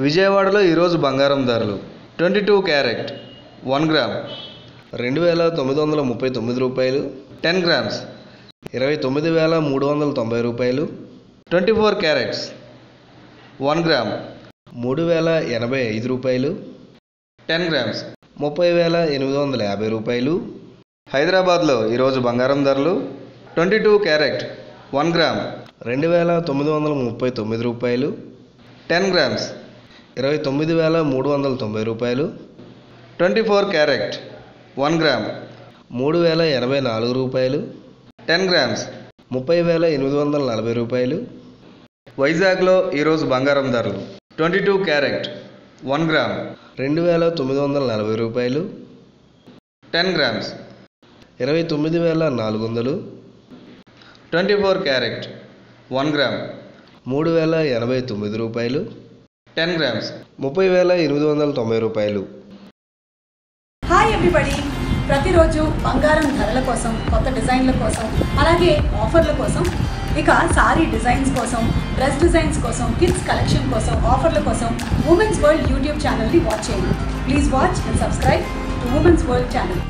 విజయవాడలో ఈరోజు బంగారం ధరలు. Twenty two carat one gram రెండు వేల తొమ్మిది వందల ముప్పై తొమ్మిది రూపాయలు. టెన్ గ్రామ్స్ ఇరవై తొమ్మిది వేల మూడు వందల తొంభై రూపాయలు. Twenty four carats one gram మూడు వేల ఎనభై ఐదు రూపాయలు. టెన్ గ్రామ్స్ ముప్పై వేల ఎనిమిది వందల యాభై రూపాయలు. హైదరాబాద్లో ఈరోజు బంగారం ధరలు. Twenty two carat one gram రెండు వేల తొమ్మిది వందల ముప్పై తొమ్మిది రూపాయలు. టెన్ గ్రామ్స్ ఇరవై తొమ్మిది వేల మూడు వందల తొంభై రూపాయలు. Twenty four carat one gram మూడు వేల ఎనభై నాలుగు రూపాయలు. టెన్ గ్రామ్స్ ముప్పై వేల ఎనిమిది వందల నలభై రూపాయలు. వైజాగ్లో ఈరోజు బంగారం ధరలు. Twenty two carat one gram రెండు వేల తొమ్మిది వందల నలభై రూపాయలు. టెన్ గ్రామ్స్ ఇరవై తొమ్మిది వేల నాలుగు వందలు. Twenty four carat one gram మూడు వేల ఎనభై తొమ్మిది రూపాయలు. Ten grams. ముప్పై వేల ఎనిమిది వందల తొంభై రూపాయలు. హాయ్ ఎవ్రీబడి ప్రతిరోజు బంగారం ధరల కోసం కొత్త డిజైన్ల కోసం అలాగే ఆఫర్ల కోసం ఇక సారీ డిజైన్స్ కోసం డ్రెస్ డిజైన్స్ కోసం కిడ్స్ కలెక్షన్ కోసం ఆఫర్ల కోసం ఉమెన్స్ వరల్డ్ యూట్యూబ్ ఛానల్ని వాచ్ చేయండి. Please watch and subscribe to women's world channel.